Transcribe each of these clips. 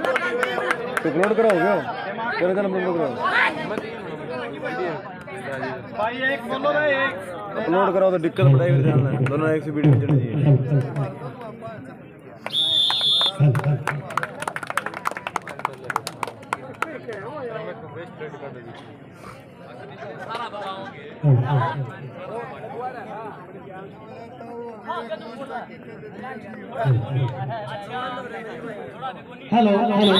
Upload कराओगे? तेरे का नंबर कराओ भाई एक बोलो ना एक। अपलोड कराओ तो दिक्कत बढ़ाई दोनों एक से वीडियो में चढ़नी चाहिए हेलो हेलो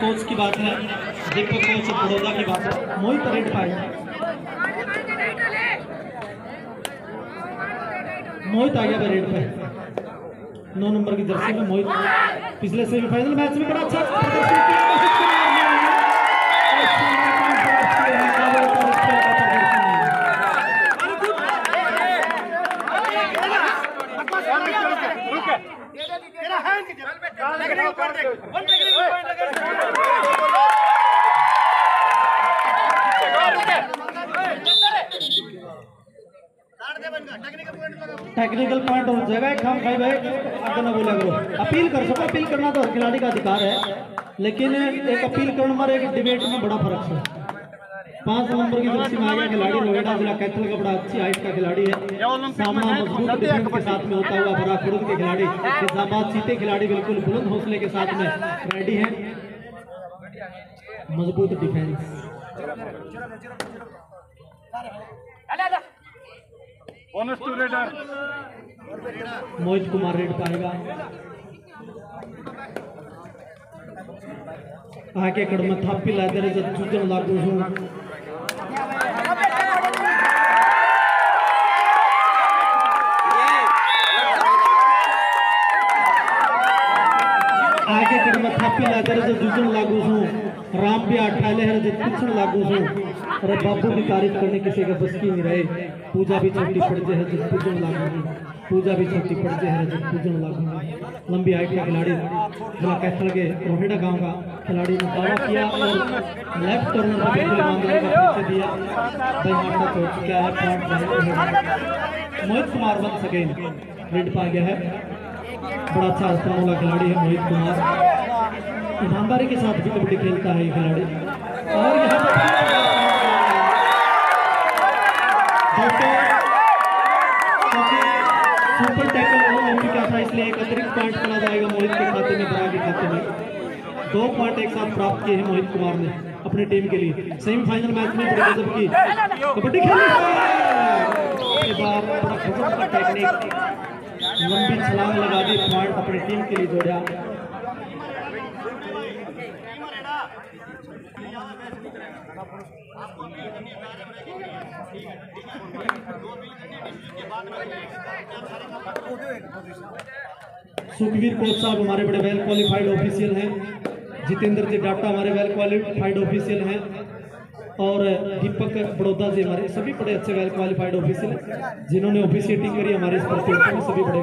कोच की बात है दीपक कोच बड़ौदा की बात है। मोहित रेड पाई मोहित आ गया भाई रेड पे। नौ नंबर की जर्सी में मोहित पिछले सेमीफाइनल मैच में बड़ा अच्छा प्रदर्शन किया मोहित कुमार ने और शानदार प्रदर्शन है। टेक्निकल पॉइंट हो जाएगा एक काम खाई भाई आगे ना बोला करो अपील कर सको अपील करना तो हर खिलाड़ी का अधिकार है, लेकिन एक अपील करने और एक डिबेट में बड़ा फ़र्क है। पाँच नंबर की जर्सी में आ गया खिलाड़ी नोएडा जिला कैथल का बड़ा अच्छी हाइट का खिलाड़ी है। सामना मज़बूत डिफेंस के साथ में होता हुआ बड़ा खुरुद के खिलाड़ी निजामाबाद चीते खिलाड़ी बिल्कुल बुलंद हौसले के साथ में रेडी है। मज़बूत डिफेंस मोहित कुमार रेड पाएगा। आगे कड़म थापी लाते रहे जब चूचन लागू हूँ आगे थापी लाते रहे जब चूचन लागू हूँ राम भी अठाले हर जब पिछड़ लागू हूँ अरे बाबू की तारीफ़ करने किसी का बस की नहीं रहे। पूजा भी छोटी पड़ जाए जब पूजन लागू हूँ पूजा भी छोटी पड़ जाए जब पूजन लागू लंबी हाइट का खिलाड़ी जिला कैथल के रोहिड़ा गाँव का खिलाड़ी ने दावा किया और लेफ़्ट कॉर्नर पर बिल्कुल मामले दिया। भाई मार्टा छोड़ चुका है? Mohit Kumar one second raid पा गया है। बड़ा अच्छा हस्ता वाला खिलाड़ी है मोहित कुमार। ईमानदारी के साथ भी कबड्डी खेलता है ये खिलाड़ी। और यहाँ पर दो पॉइंट एक साथ प्राप्त किए हैं मोहित कुमार ने अपनी टीम के लिए। सेमीफाइनल मैच में की कबड्डी खेली लंबी छलांग लगा दी, पॉइंट अपनी टीम के लिए जोड़ा। सुखवीर कोच साहब हमारे बड़े वेल क्वालिफाइड ऑफिशियल हैं। जितेंद्र जी डाटा हमारे वेल क्वालिफाइड ऑफिशियल हैं। और दीपक बड़ौदा जी हमारे, सभी बड़े अच्छे वेल क्वालिफाइड ऑफिशियल हैं, जिन्होंने ऑफिशिएटिंग करी, हमारे इस प्रतियोगिता में सभी बड़े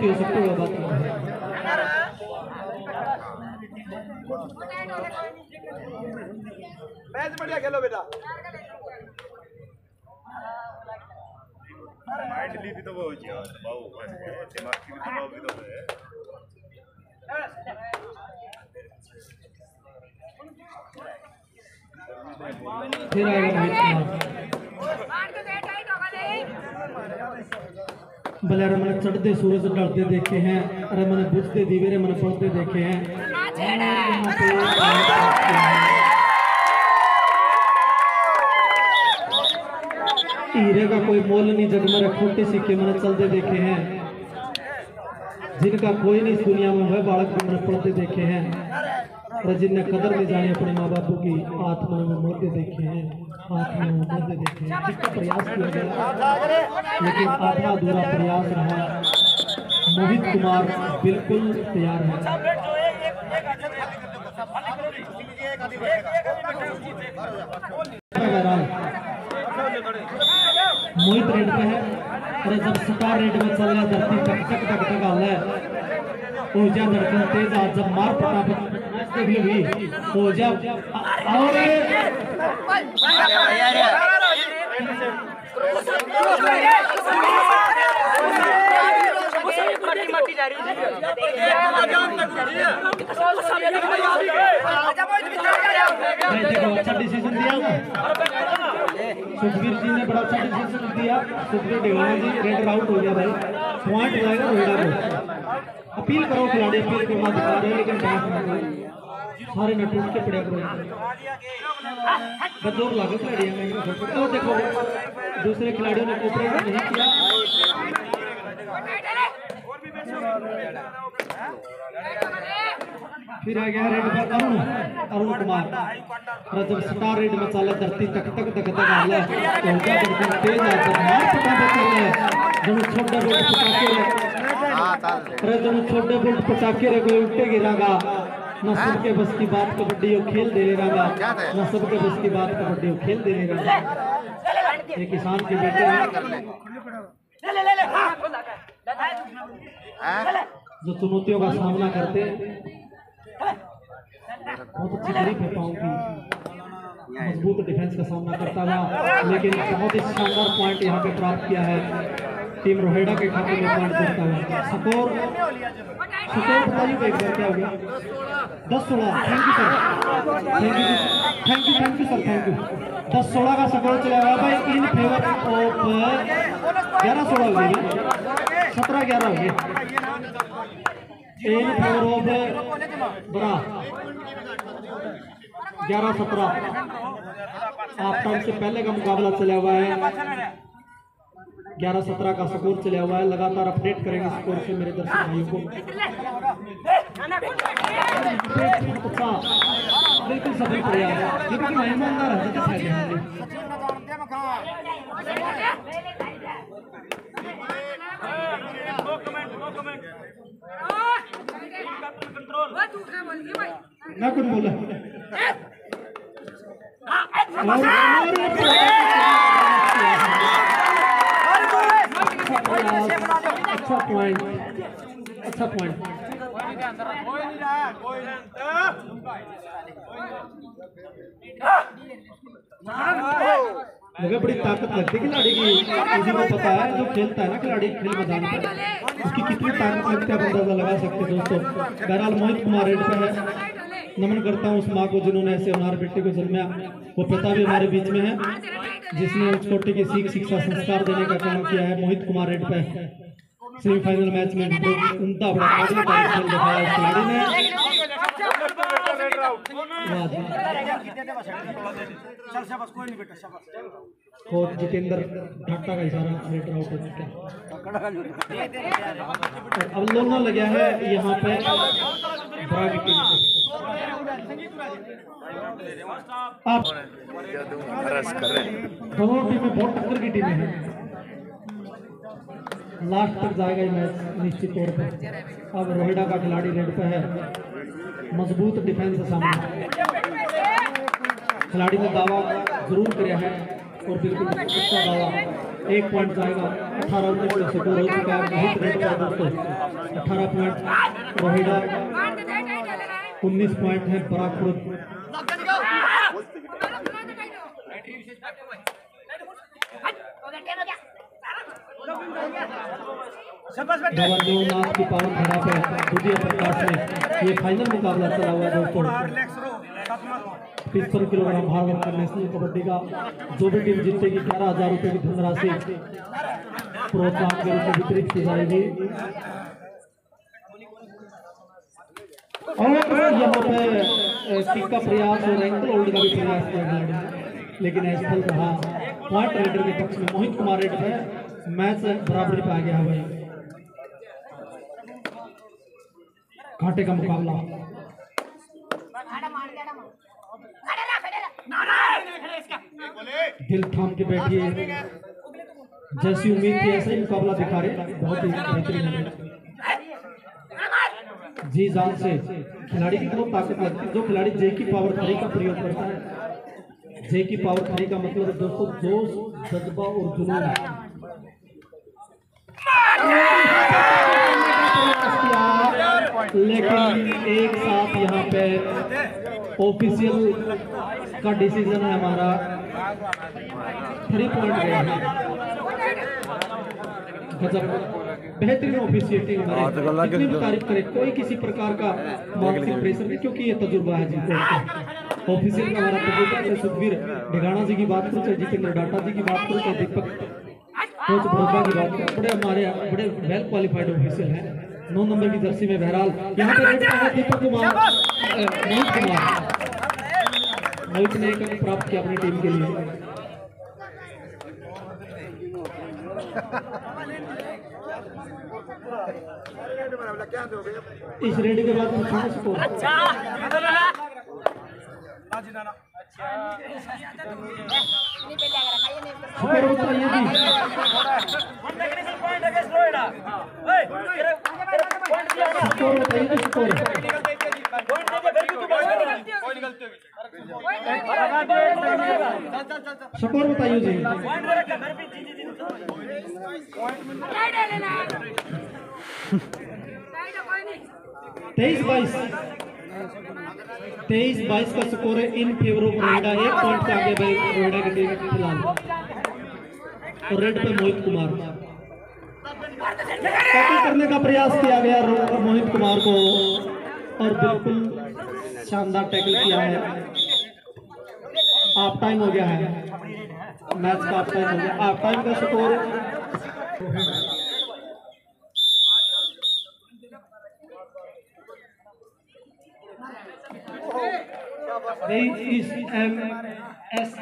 गलती से हो सकती है बात मैच बढ़िया खेलो बेटा। माइंडली भी तो वो हो गया दबाव दिमाग की भी दबाव भी तो है। फिर आएगा मोहित कुमार भले अरे मैंने चढ़ते, सूरज ढलते देखे हैं अरे मैंने बुझते दीवे मैंने पढ़ते देखे हैं। हीरे का कोई मोल नहीं, जग मेरे खोटे सिक्के मैंने चलते देखे हैं जिनका कोई नहीं दुनिया में वह बालक मैंने पढ़ते देखे हैं और जिनने कदर नहीं जानी अपने माँ बापू की आत्मा में मुर्दे देखे हैं आत्मा में मुर्दे देखे हैं। जिसका प्रयास किया गया लेकिन आधा अधूरा प्रयास रहा। मोहित कुमार बिल्कुल तैयार है। मोहित रेड पे है अरे जब स्टार रेड में चल रहा धरती टक टक टक टक हाल है। ऊर्जा धड़कन तेज आज जब मार ली हुई। तो जब और अच्छा डिसीज़न दिया सुखबीर जी ने बड़ा अच्छा डिसीज़न दिया। सुखबीर डिवाना जी रेड आउट हो गया भाई। पॉइंट जाएगा रोहिड़ा को। अपील करो खिलाड़ी अपील करना दिखा रहे लेकिन डांस ना करो सारे टूट के पड़े करो बदौर लागो खिलाड़ी है तो देखो, दूसरे खिलाड़ियों ने कोऑपरेट नहीं किया। फिर आ गया रेड पर अरुण अरुण कुमार। और जब स्टार रेड में चला, धरती तक तक तक तक आला तो उनका एकदम तेज आता मार पटा पे चल रहा जब छोटे बोल्ट पटाके अरे जब छोटे बोल्ट पटाके रे कोई उल्टे गिरागा ना सबके बस की बात कबड्डी हो खेल दे लेगा ना सबके बस की बात कबड्डी हो खेल दे लेगा ये किसान के बेटे हैं। जो चुनौतियों का सामना करते बहुत अच्छी मज़बूत डिफेंस का सामना करता हुआ लेकिन बहुत ही शानदार पॉइंट यहाँ पे प्राप्त किया है। टीम रोहेडा के खाते में पॉइंट करता हुआ स्कोर स्कोर बताइए बार क्या हो गया? दस सोलह। Thank you sir thank you thank you thank you sir thank you दस सोलह का स्कोर चला हुआ भाई। इन फेवर ऑफ़ ग्यारह सोलह हो गई सत्रह, ग्यारह हो गए इन फेवर ऑफ़ बड़ा। ग्यारह सत्रह। आप टाइम से पहले का मुकाबला चला हुआ है। ग्यारह सत्रह का स्कोर चला हुआ है। लगातार अपडेट करेंगे स्कोर से मेरे दर्शक भाइयों को। बिल्कुल सफल प्रयास क्योंकि मैं। ईमानदार है तो फ़ायदे होंगे ना कुछ बोला। अच्छा पॉइंट अच्छा पॉइंट मुझे बड़ी ताकत लगती है खिलाड़ी की। किसी को पता है, जो खेलता है ना खिलाड़ी, खेल मैदान पर। उसकी कितनी ताकत लगती है अंदाज़ा लगा सकते हैं दोस्तों। बहरहाल मोहित कुमार रेड पे है। नमन करता हूँ उस माँ को जिन्होंने ऐसे हमारे बेटे को जन्माया। वो पिता भी हमारे बीच में है, जिसने उस छोटे की सीख, शिक्षा, संस्कार देने का काम किया है। मोहित कुमार रेड पे। सेमीफाइनल मैच में उनका बड़ा खेल दिखाया खिलाड़ी ने। कोच जितेंद्र ढाका का इशारा रेडर आउट हो चुका है। और अवलोकन लगा है यहाँ पे आप दोनों टीमें बहुत टक्कर की टीमें हैं। लास्ट तक जाएगा मैच निश्चित तौर पर अब रोहिडा का खिलाड़ी रेड पे है। मज़बूत डिफेंस है सामने। खिलाड़ी ने दावा ज़रूर किया है और बिल्कुल अच्छा दावा एक पॉइंट जाएगा। अठारह उन्नीस हो चुका है बहुत का दोस्तों अठारह पॉइंट रोहिडा उन्नीस पॉइंट है की पावन धरा पे द्वितीय प्रकाश में ये फाइनल मुकाबला चला हुआ है दोस्तों। पिछपन किलोग्राम भार वर्ग का नेशनल कबड्डी का जो भी टीम जीतेगी ग्यारह हज़ार रुपए की धनराशि प्रोत्साहन के रूप में वितरित की जाएगी। और यहाँ पे किक का प्रयास और एंकल होल्ड का भी प्रयास किया गया लेकिन असफल रहा। पॉइंट रेडर के पक्ष में मोहित कुमार रेडर है। मैच बराबरी पे आ गया है भाई घाटे का मुकाबला। दिल थाम के बैठिए। जैसी उम्मीद थी ऐसा ही मुकाबला दिखा रहे। बहुत ही बेहतरीन है। जी जान से। खिलाड़ी की बहुत ताकत लगती है। जो खिलाड़ी जे की पावर थ्री का प्रयोग करता है। जे की पावर थ्री का मतलब है दोस्तों जोश जज्बा और जुनून। लेकिन एक साथ यहाँ पे ऑफिशियल का डिसीज़न है हमारा। थ्री पॉइंट गया है। गजब। बेहतरीन ऑफिशिएटिंग हाँ, तो कितनी तारीफ़ करे कोई किसी प्रकार का मानसिक प्रेशर नहीं क्योंकि ये तजुर्बा है जी ऑफिशियल का हमारा तजुर्बा चाहे सुखबीर। ढिगाना जी की बात करूँ चाहे जितेंद्र डाटा जी की बात करूँ चाहे दीपक। कोच भोगा की बात करूँ बड़े हमारे बड़े वेल क्वालिफाइड ऑफिशियल हैं। नौ नंबर की जर्सी में बहरहाल यहाँ पे रेड है दीपक कुमार। मोहित कुमार। मोहित ने एक अंक प्राप्त किया अपनी टीम के लिए। इस रेड के बाद स्कोर स्कोर बताइए जी स्कोर बताइए जी स्कोर बताइए जी तेईस बाईस तेईस बाईस का स्कोर है इन फेवर ऑफ़ नोएडा एक पॉइंट से आगे नोएडा की टीम फ़िलहाल। और रेड पे मोहित कुमार। टैकल करने का प्रयास किया गया मोहित कुमार को और बिल्कुल शानदार टैकल किया है। हाफ़ टाइम हो गया है। मैच का टाइम हो गया। हाफ़ टाइम का स्कोर इस M S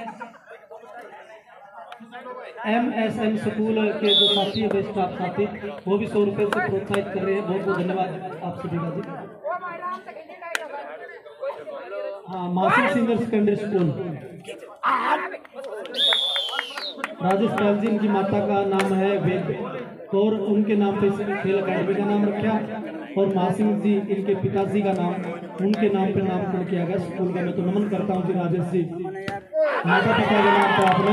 M S M school के जो साथी है स्टाफ साथी, वो भी सौ रुपये से प्रोत्साहित कर रहे हैं। बहुत बहुत धन्यवाद आप सभी का जी। हाँ मासिक senior secondary school Rajesh Pal ji इनकी माता का नाम है वेद। और उनके नाम पे खेल अकेडमी का नाम रखा और महासिंह जी, इनके पिताजी का नाम, उनके नाम पे नामकरण किया गया। स्कूल का मैं तो नमन करता हूँ जी राजेश जी। माता पिता के नाम पर आपने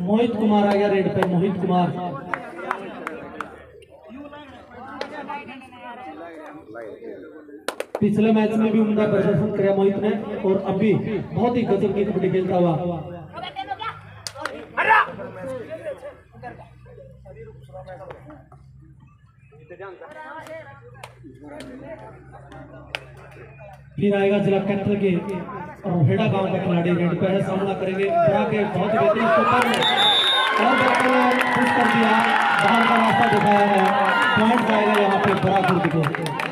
मोहित कुमार आ गया रेड पे मोहित कुमार। पिछले मैच में भी उमदा प्रदर्शन किया मोहित ने और अभी बहुत ही गजब की कबड्डी खेलता हुआ। फिर आएगा जिला कैंथल के और हेडा गाँव का खिलाड़ी। रेड पे है सामना करेंगे। बड़ा के बहुत बेहतरीन स्टॉपर ने और कर दिया। बाहर का रास्ता दिखाया है पॉइंट आएगा यहाँ पे बड़ा गुर्द को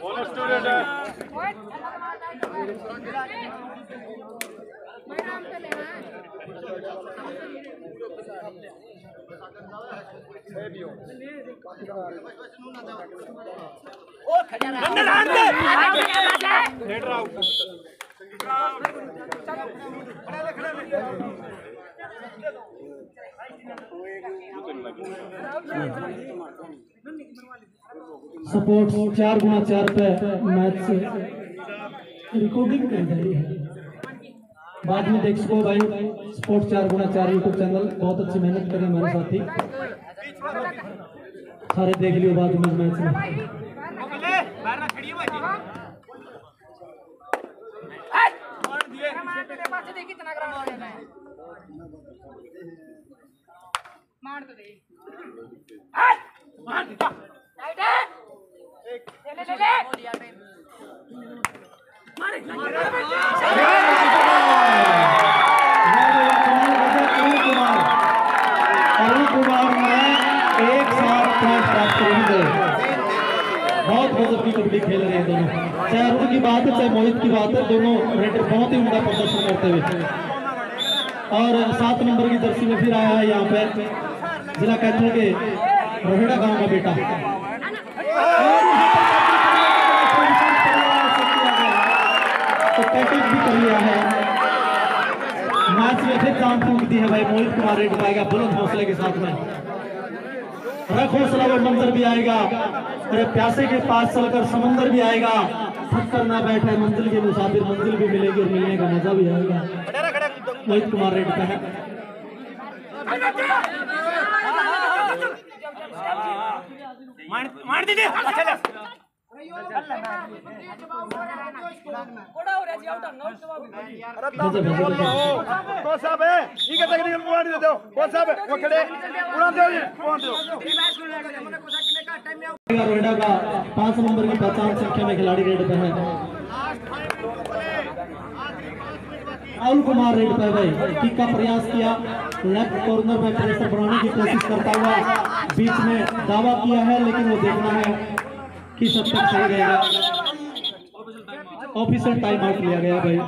कौन स्टूडेंट है सपोर्ट चार गुना चार पे मैच से रिकॉर्डिंग कर रही है। बाद में देख सको भाई स्पोर्ट चार गुना चार यूट्यूब चैनल बहुत अच्छी मेहनत कर हमारे साथी। सारे देख लियो बाद में मैच में। मार तो दे अरुण कुमार एक साथ बहुत गजब की कबड्डी खेल रहे हैं दोनों चाहे अरुण की बात है चाहे मोहित की बात है दोनों रेडर बहुत ही उमदा प्रदर्शन करते हुए और सात नंबर की जर्सी में फिर आया है यहाँ पे जिला कैथल के रोहिड़ा गाँव का बेटा पैकेज भी कर लिया है। मैच में फिर जान फूक है भाई, मोहित कुमार रेड पाएगा बुलंद हौसले के साथ में। रख हौसला वो मंजर भी आएगा। अरे प्यासे के पास चलकर समंदर भी आएगा। थक ना बैठे, मंजिल के मुसाफिर मंजिल भी मिलेगी और मिलने का मज़ा भी आएगा। मोहित कुमार रेड पे है। मार दीजिए। पाँच नंबर की पहचान संख्या में खिलाड़ी रेड पे है राहुल कुमार रेड पे भाई किक का प्रयास किया लेफ़्ट कॉर्नर में प्रेशर बनाने की कोशिश करता हुआ बीच में दावा किया है लेकिन वो देखना है कि सब तक सही रहेगा। ऑफिशियल टाइम आउट लिया गया भाई।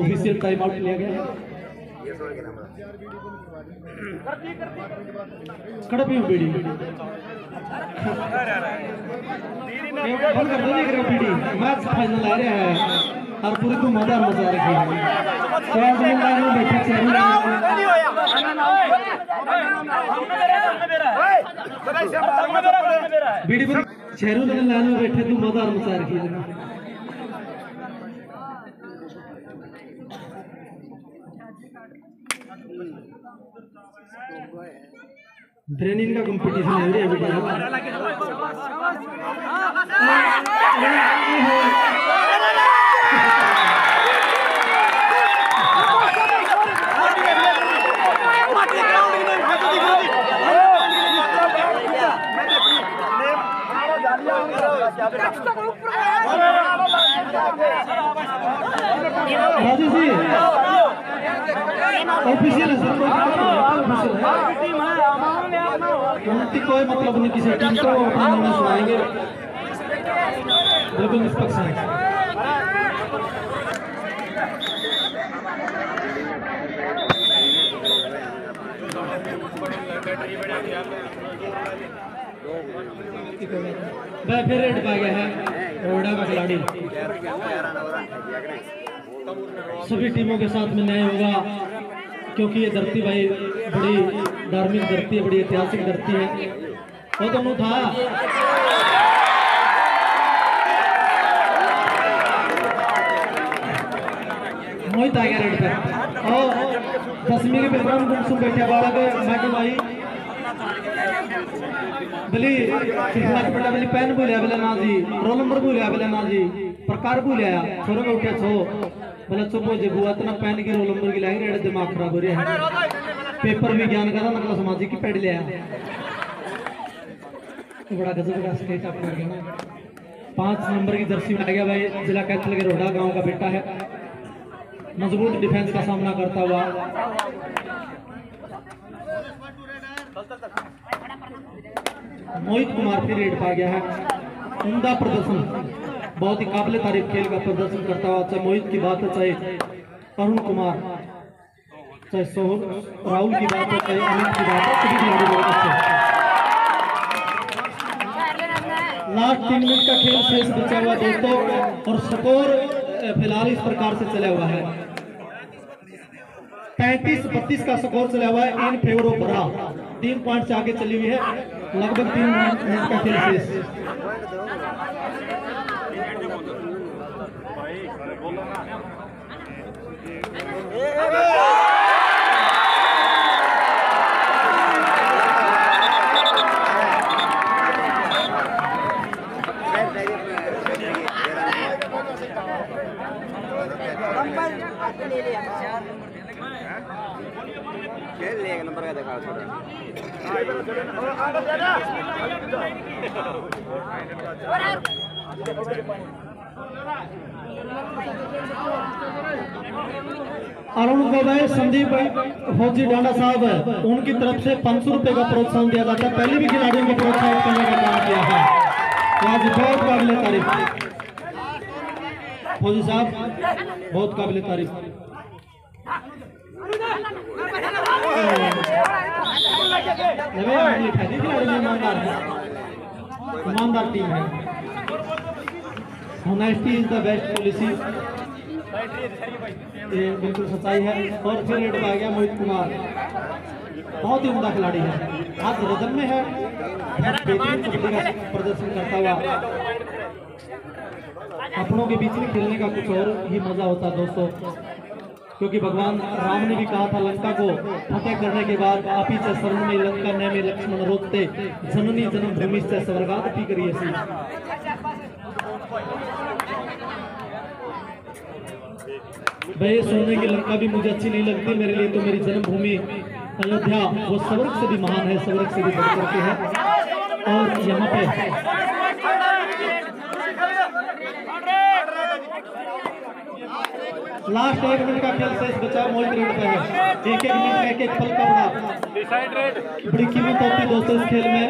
ऑफिशियल टाइम आउट लिया गया। खड़े पे बीड़ी। फ़ोन कर दो देख बीड़ी मैच फाइनल आ रहा है। और पूरी तो मज़ा मज़ा दिन लाइन में लाइन में बैठे तू मज़ा मचा रखी है ट्रेनिंग का कंपटीशन है रे बेटा राजू जी ऑफिशियल है है कोई मतलब नहीं किसी टीम को अपना सुनाएँगे बिल्कुल निष्पक्ष है वह पा गया है। रोडा का खिलाड़ी। सभी टीमों के साथ में न्याय होगा, क्योंकि ये धरती भाई बड़ी धार्मिक धरती है, बड़ी ऐतिहासिक धरती है। वो तो मुँह था। मोहित आ गया रेड पे। और दसवीं के पेपर में गुमसुम बैठे बालक मैडम आई बली सिखलाक बेटा बली पेन बोलिया बेला ना जी रोल नंबर बोलिया बेला ना जी प्रकार बोलिया छोरो के उठे छो बोले चुप हो जे बुआ तना पेन की रोल नंबर की लागी रेड दिमाग खराब हो रहा है पेपर विज्ञान का था नकल सामाजिक की पढ़ लिया बड़ा गजब का स्टेट अप कर गया ना पाँच नंबर की जर्सी में आ गया भाई जिला कैथल के रोडा गाँव का बेटा है मज़बूत डिफेंस का सामना करता हुआ मोहित कुमार फिर रेड पा गया है। उमदा प्रदर्शन। बहुत ही काबिल तारीफ़ खेल का प्रदर्शन करता हुआ चाहे मोहित की बात है, चाहे अरुण कुमार, चाहे सोहन, राहुल की बात है, चाहे अमित की बात है, सभी खिलाड़ी बहुत अच्छे लास्ट तीन मिनट का खेल शेष बचा हुआ दोस्तों, और स्कोर फ़िलहाल इस प्रकार से चला हुआ है। पैंतीस बत्तीस का स्कोर चला हुआ है, इन फेवर ऑफ़ बरा तीन पॉइंट से आगे चली हुई है। लगभग तीन मिनट का खेल शेष। अरुण गवाई संदीप फौजी डांडा साहब है उनकी तरफ़ से पाँच सौ रुपए का प्रोत्साहन दिया जाता है। पहले भी खिलाड़ियों को प्रोत्साहित करने का काम किया है। आज बहुत काबिल तारीफ़। फौजी साहब, बहुत काबिल तारीफ़ नवे आदमी खैदी खिलाड़ी में ईमानदार टीम है honesty is the best policy ये बिल्कुल सच्चाई है और फिर रेड आ गया मोहित कुमार बहुत ही उमदा खिलाड़ी है आज रजन में है प्रदर्शन करता हुआ अपनों के बीच में खेलने का कुछ और ही मज़ा होता है दोस्तों क्योंकि भगवान राम ने भी कहा था लंका को फतेह करने के बाद आप ही शरण में लंका ने में लक्ष्मण रोकते, जननी जन्म भूमि से स्वर्गात पी करिए भाई सोने की लंका भी मुझे अच्छी नहीं लगती, मेरे लिए तो मेरी जन्मभूमि अयोध्या, वो स्वर्ग से भी महान है, स्वर्ग से भी बढ़ करके है। और यहाँ पे लास्ट एक मिनट का खेल शेष बचा मोहित रेड पे है। एक एक मिनट में एक एक पल का बड़ा बड़ी कीमत होती है दोस्तों इस खेल में।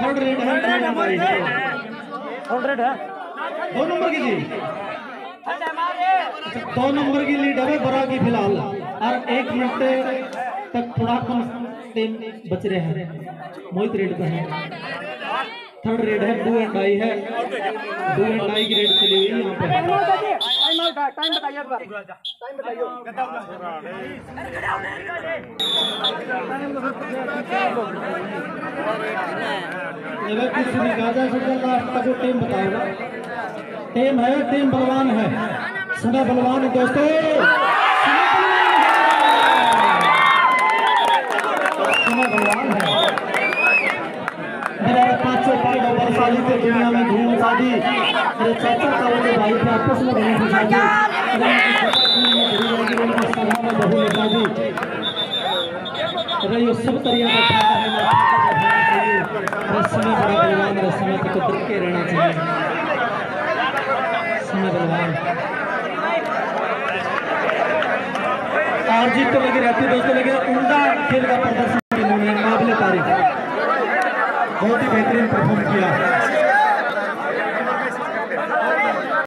थर्ड रेड है हंड्रेड है। दो नंबर की जी। अच्छा, दो नंबर की लीड है बरा की फ़िलहाल। और एक मिनट तक थोड़ा कम टाइम बच रहे हैं। मोहित रेड पे है। थर्ड रेड है डू एंड आई है। डू एंड आई की रेड चली हुई यहाँ पे टाइम बताइए टाइम बताइए। अगर किसी भी गाजा से लास्ट का जो टीम बताएगा। टीम है टीम बलवान है। समय बलवान दोस्तों। दुनिया में धूम मचा दी मेरे चाचा के भाई थे आपस में बहू फंसा दी उनकी सभा में बहू लगा दी अरे ये सब तरिया का खाता है ना समय बड़ा बलवान है को तो के रहना चाहिए समय बलवान हार तो लगी रहती दोस्तों लेकिन उमदा खेल का प्रदर्शन इन्होंने काबिल तारीफ़ बहुत ही बेहतरीन परफॉर्म किया